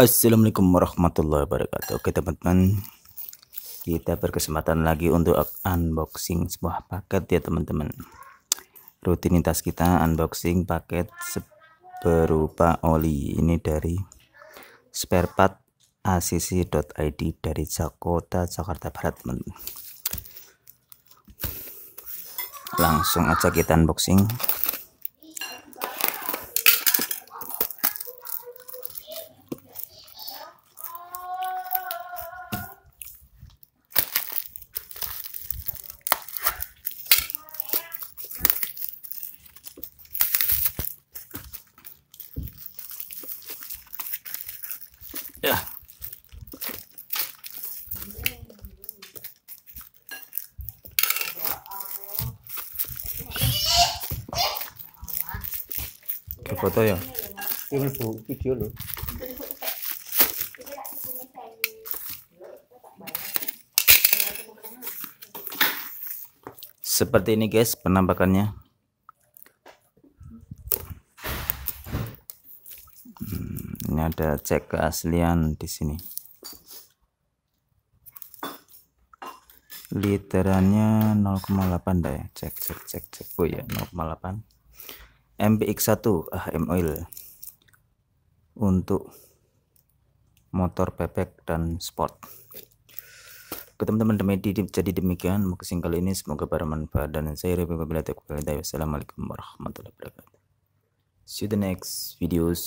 Assalamualaikum warahmatullahi wabarakatuh. Oke teman-teman. Kita berkesempatan lagi untuk unboxing sebuah paket ya teman-teman. Rutinitas kita unboxing paket berupa oli. Ini dari spare part acc.id dari Jakarta Jakarta Barat teman-teman. Langsung aja kita unboxing ya. Foto ya? Ini bu video lo seperti ini guys penampakannya. hmm, ini ada cek keaslian di sini. Literannya 0,8 dah ya. Cek cek cek cek. Oh ya 0,8 MPX1 AHM oil. Untuk motor bebek dan sport. Oke teman-teman jadi demikian mungkin kali ini. Semoga bermanfaat dan saya Revi Babila Wassalamualaikum warahmatullahi wabarakatuh. See you the next videos